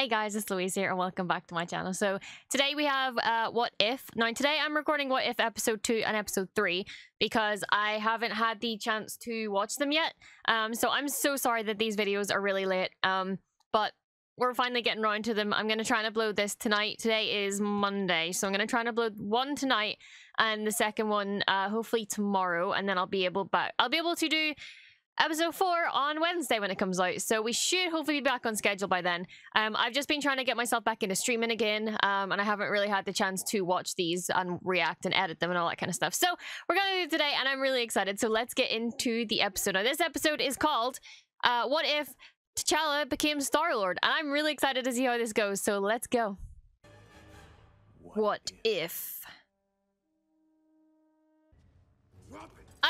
Hey guys, it's Louise here and welcome back to my channel. So today we have uh, What If. Now today I'm recording What If episode 2 and episode 3 because I haven't had the chance to watch them yet. Um, so I'm so sorry that these videos are really late. Um, but we're finally getting around to them. I'm going to try and upload this tonight. Today is Monday. So I'm going to try and upload one tonight and the second one uh, hopefully tomorrow. And then I'll be able back. I'll be able to do episode 4 on Wednesday when it comes out. So we should hopefully be back on schedule by then. Um, I've just been trying to get myself back into streaming again, um, and I haven't really had the chance to watch these and react and edit them and all that kind of stuff. So we're going to do it today, and I'm really excited. So let's get into the episode. Now, this episode is called uh, What If T'Challa Became Star-Lord? And I'm really excited to see how this goes, so let's go. What, what if? if?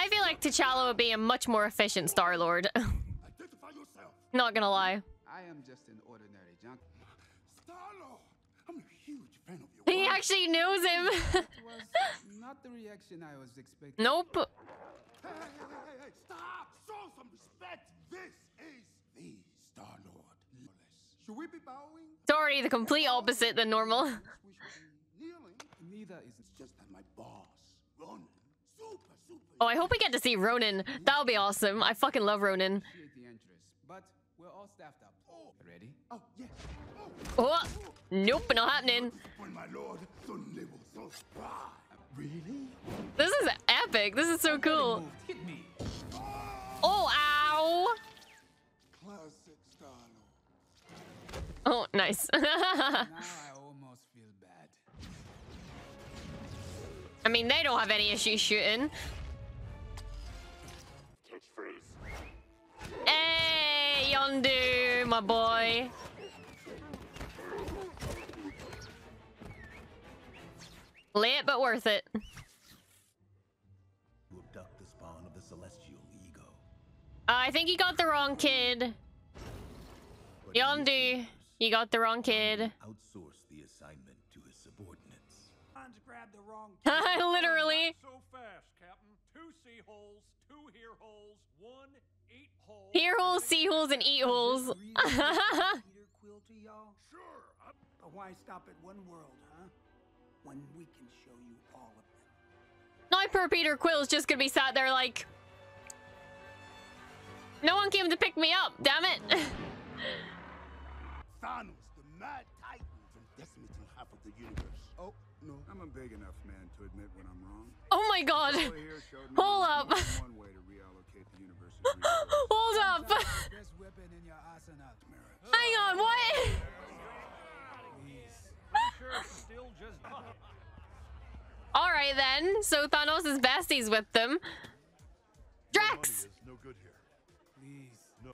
I feel like T'Challa would be a much more efficient Star Lord. Not gonna lie. I am just an ordinary junk. Star-Lord, I'm a huge fan of your He actually knows him. not the reaction I was expecting. Nope. Hey, hey, hey, hey, stop! Show some respect. This is the Star-Lord. Should we be bowing? It's already the complete opposite than normal. Neither is it just that my boss, Ronan, Oh, I hope we get to see Ronan. That'll be awesome. I fucking love Ronan. But we're all staffed up. Ready? Oh, yes. Oh, nope, not happening. Really? This is epic. This is so cool. Oh, ow. Oh, nice. I mean, they don't have any issues shooting. Hey, Yondu, my boy. Late but worth it. abduct the spawn of the celestial ego. Uh, I think he got the wrong kid. Yondu, you got the wrong kid. Outsource the assignment to his subordinates. Literally. Not so fast, Captain. Two see holes, two here holes, one Ear holes, see holes, and eat holes. sure. But why stop at one world, huh? When we can show you all of them. Not poor Peter Quill's just gonna be sat there like... No one came to pick me up, damn it. Thanos, the mad titan from decimating half of the universe. Oh, no. I'm a big enough man to admit when I'm wrong. Oh my god. Hold up. Hold up. Hang on, what? All right then. So Thanos is besties with them. Drax. No good here. Please. No.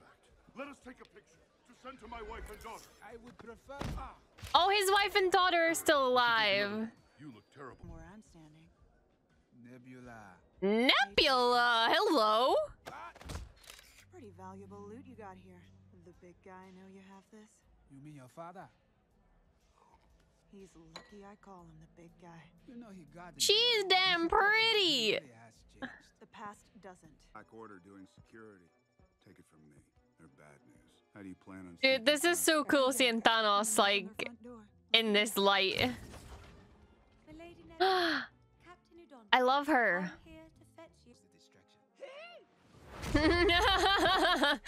Let us take a picture to send to my wife and daughter. I would prefer. Ah. Oh, his wife and daughter are still alive. You look terrible. Where I'm standing. Nebula. Nebula. Hello. Ah valuable loot you got here. The big guy I know you have this? You mean your father? He's lucky I call him the big guy. You know he got She's damn pretty. the past doesn't. Black Order doing security. Take it from me. They're bad news. How do you plan on Dude, this is so cool seeing Thanos like in this light. I love her. I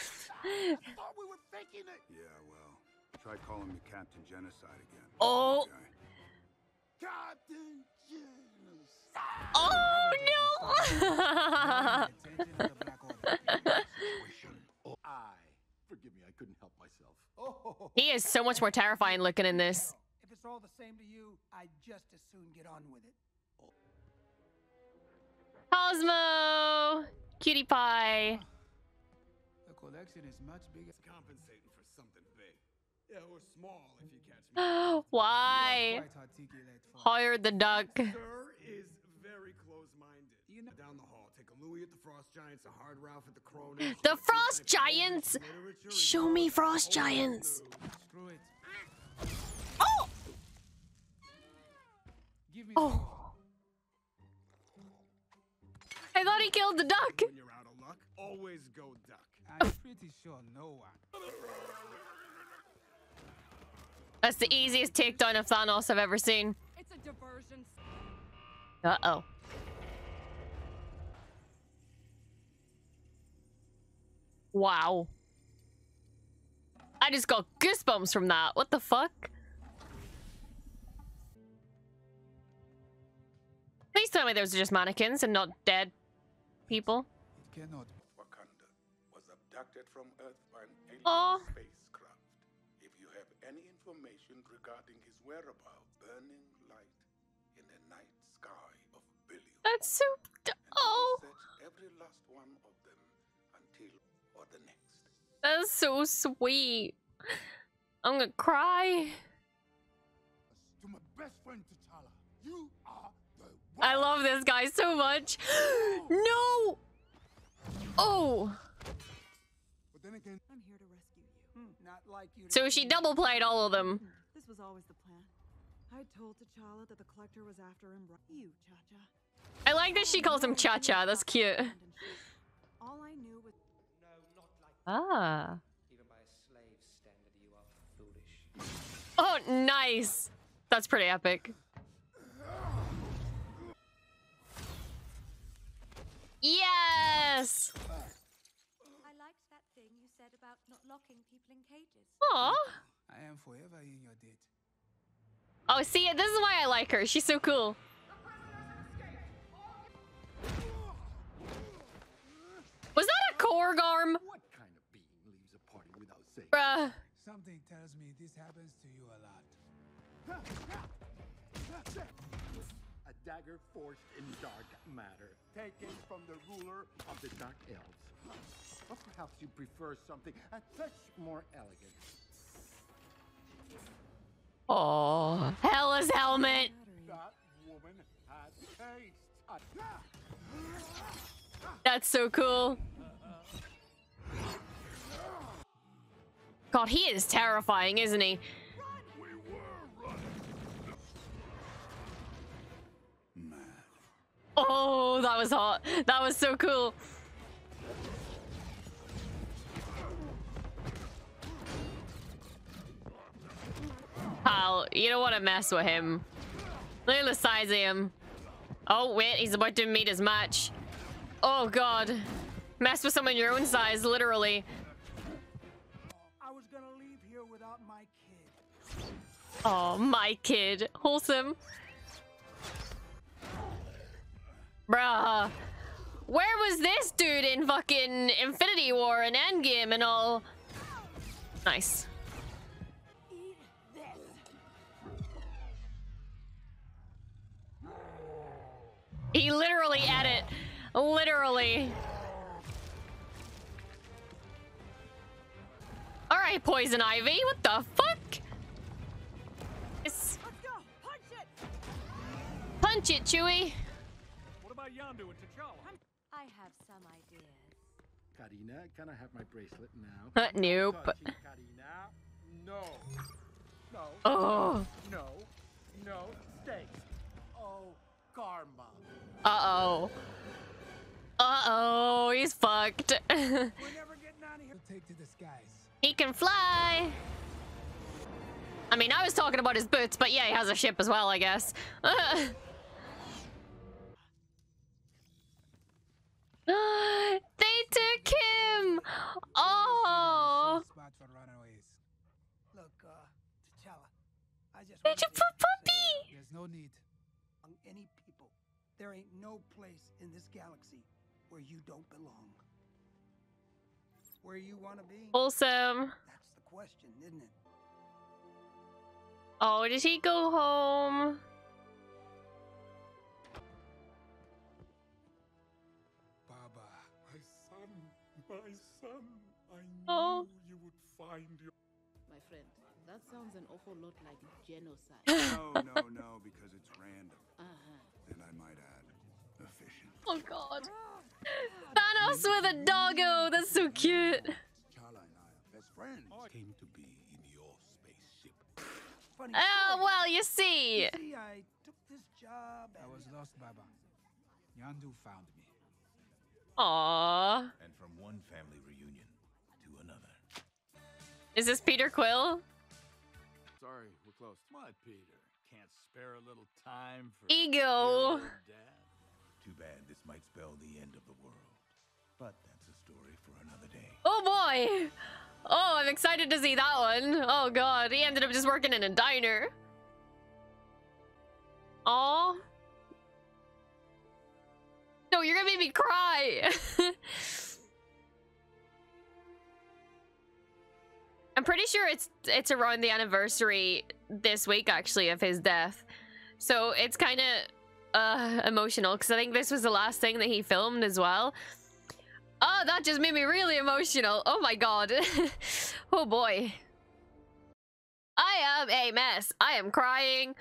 thought we were faking it. Yeah, well, try calling me Captain Genocide again. Oh. Captain Genocide. Oh no! forgive me, I couldn't help myself. He is so much more terrifying looking in this. If it's all the same to you, I'd just as soon get on with it. Cosmo! Cutie pie. The collection is much bigger. It's compensating for something big. Yeah, or small if you catch me. Why? Hire the duck. Sir is very close-minded. You know, down the hall, take a Louis at the Frost Giants, a Hard Ralph at the Kronos. The Frost Giants. Show me Frost Giants. Screw it. Oh. Oh. I thought he killed the duck. When you're out of luck, always go duck. I'm pretty sure no one. That's the easiest takedown of Thanos I've ever seen. It's a diversion. Uh-oh. Wow. I just got goosebumps from that. What the fuck? Please tell me those are just mannequins and not dead people. It cannot. Wakanda was abducted from Earth by an alien Aw. spacecraft. If you have any information regarding his whereabouts, burning light in the night sky of billions. That's so... Oh, every last one of them until or the next. that's so sweet. I'm gonna cry. To my best friend T'Challa, you I love this guy so much. no! Oh! But then again, I'm here to rescue you. not like you. So she double played all of them. This was always the plan. I told T'Challa that the Collector was after him. You, Cha-Cha. I like that she calls him Cha Cha. That's cute. All I knew was Ah. Even by a slave's standard, you are foolish. Oh, nice. That's pretty epic. Yes! I liked that thing you said about not locking people in cages. Aw. I am forever in your debt. Oh, see, this is why I like her. She's so cool. Was that a Korg arm? What kind of being leaves a party without saying? Bruh. Something tells me this happens to you a lot. A dagger forged in dark matter, taken from the ruler of the Dark Elves. Or perhaps you prefer something a touch more elegant. Oh, Hela's helmet. That woman had taste. That's so cool. God, he is terrifying, isn't he? Oh, that was hot. That was so cool. Pal, you don't want to mess with him. Look at the size of him. Oh, wait, he's about to meet his match. Oh, God. Mess with someone your own size, literally. I was gonna leave here without my kid. Oh, my kid. Wholesome. Bruh. Where was this dude in fucking Infinity War and Endgame and all? Nice. He literally ate it. Literally. Alright, Poison Ivy. What the fuck? It's- Let's go! Punch it! Punch Yondu and T'Challa? I have some ideas. Carina, can I have my bracelet now? Nope. Touchy, Carina. No. No. Oh. No. No. Stay. Oh, karma. Uh-oh. Uh-oh, he's fucked. We're never getting out of here. Take to the skies. he can fly. I mean, I was talking about his boots, but yeah, he has a ship as well, I guess. they took him! Oh! Look, uh, T'Challa, I just Did you put puppy? There's no need. On any people, there ain't no place in this galaxy where you don't belong. Where you want to be? Wholesome. That's the question, isn't it? Oh, did he go home? My son, I knew Oh. you would find your. My friend, that sounds an awful lot like genocide. No, no, no, because it's random. uh-huh. And I might add, efficient. Oh god. Thanos with a doggo. That's so cute. T'Challa and I are best friends. Came to be in your spaceship. Funny Oh, story. well, you see. See, I took this job. I was lost, Baba. Yondu found me. Aww. And from one family reunion to another. Is this Peter Quill? Sorry, we're closed. What, Peter? Can't spare a little time for Ego. dear old Dad? Too bad this might spell the end of the world. But that's a story for another day. Oh boy! Oh, I'm excited to see that one. Oh god, he ended up just working in a diner. Aw. No, you're gonna make me cry. I'm pretty sure it's it's around the anniversary this week actually of his death. So it's kind of uh emotional because I think this was the last thing that he filmed as well. Oh, that just made me really emotional. Oh my god. oh boy. I am a mess. I am crying.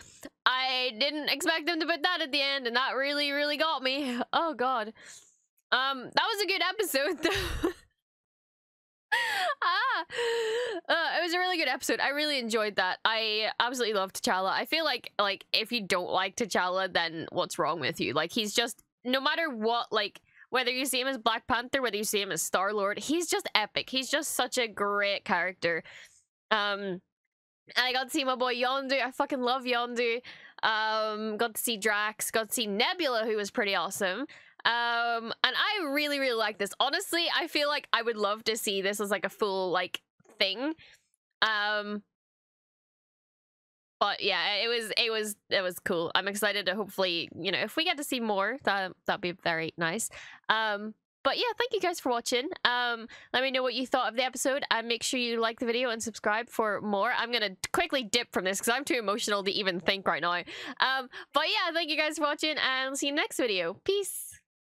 I didn't expect them to put that at the end, and that really, really got me. Oh god. Um, that was a good episode though. ah, uh, it was a really good episode. I really enjoyed that. I absolutely love T'Challa. I feel like like if you don't like T'Challa, then what's wrong with you? Like he's just no matter what, like whether you see him as Black Panther, whether you see him as Star Lord, he's just epic. He's just such a great character. Um, and I got to see my boy Yondu. I fucking love Yondu. Um, got to see Drax. Got to see Nebula, who was pretty awesome. Um, and I really, really like this. Honestly, I feel like I would love to see this as like a full like thing. Um, but yeah, it was it was it was cool. I'm excited to hopefully you know if we get to see more that that'd be very nice. Um, but yeah, thank you guys for watching. Um, let me know what you thought of the episode and make sure you like the video and subscribe for more. I'm gonna quickly dip from this because I'm too emotional to even think right now. Um, but yeah, thank you guys for watching and I'll see you next video. Peace.